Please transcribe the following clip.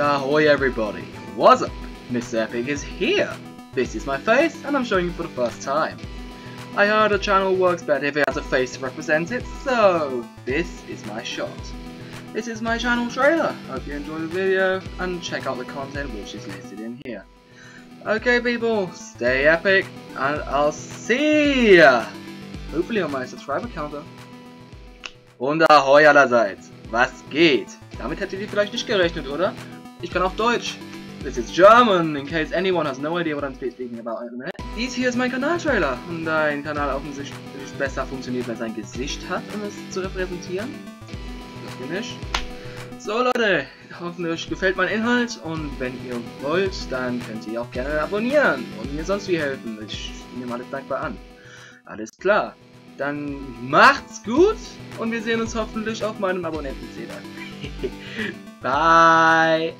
everybody, what's up? Mr. Epic is here. This is my face and I'm showing you for the first time. I heard a channel works better if it has a face to represent it, so this is my shot. This is my channel trailer. Hope you enjoy the video and check out the content which is listed in here. Okay people, stay epic and I'll see ya! Hopefully on my subscriber counter. Und ahoi allerseits, was geht? Damit hättet ihr vielleicht nicht gerechnet, oder? Ich kann auf Deutsch. This is German, in case anyone has no idea what I'm speaking about. Dies hier ist mein Kanaltrailer und ein Kanal offensichtlich besser funktioniert, wenn es ein Gesicht hat, um es zu repräsentieren. Das bin ich. So Leute, hoffentlich gefällt mein Inhalt und wenn ihr wollt, dann könnt ihr auch gerne abonnieren und mir sonst wie helfen. Ich nehme alles dankbar an. Alles klar. Dann macht's gut und wir sehen uns hoffentlich auf meinem Abonnenten-Zähler. Bye!